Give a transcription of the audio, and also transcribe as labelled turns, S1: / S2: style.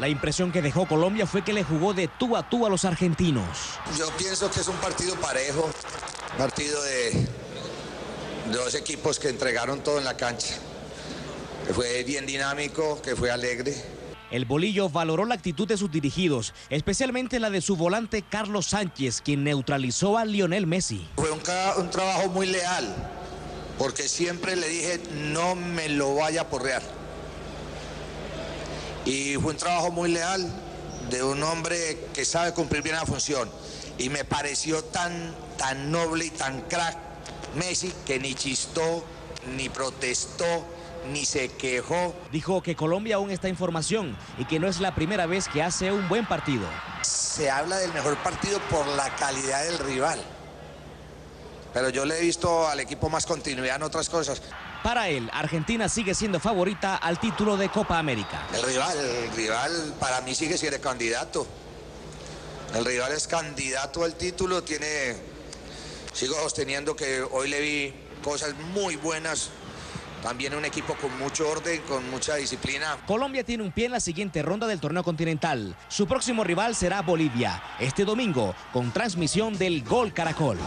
S1: La impresión que dejó Colombia fue que le jugó de tú a tú a los argentinos.
S2: Yo pienso que es un partido parejo, partido de dos equipos que entregaron todo en la cancha, que fue bien dinámico, que fue alegre.
S1: El bolillo valoró la actitud de sus dirigidos, especialmente la de su volante Carlos Sánchez, quien neutralizó a Lionel Messi.
S2: Fue un, un trabajo muy leal, porque siempre le dije no me lo vaya a porrear. Y fue un trabajo muy leal de un hombre que sabe cumplir bien la función. Y me pareció tan, tan noble y tan crack Messi que ni chistó, ni protestó, ni se quejó.
S1: Dijo que Colombia aún está en formación y que no es la primera vez que hace un buen partido.
S2: Se habla del mejor partido por la calidad del rival. Pero yo le he visto al equipo más continuidad en otras cosas.
S1: Para él, Argentina sigue siendo favorita al título de Copa América.
S2: El rival, el rival para mí sigue siendo candidato. El rival es candidato al título, tiene, sigo sosteniendo que hoy le vi cosas muy buenas también un equipo con mucho orden, con mucha disciplina.
S1: Colombia tiene un pie en la siguiente ronda del torneo continental. Su próximo rival será Bolivia, este domingo, con transmisión del Gol Caracol.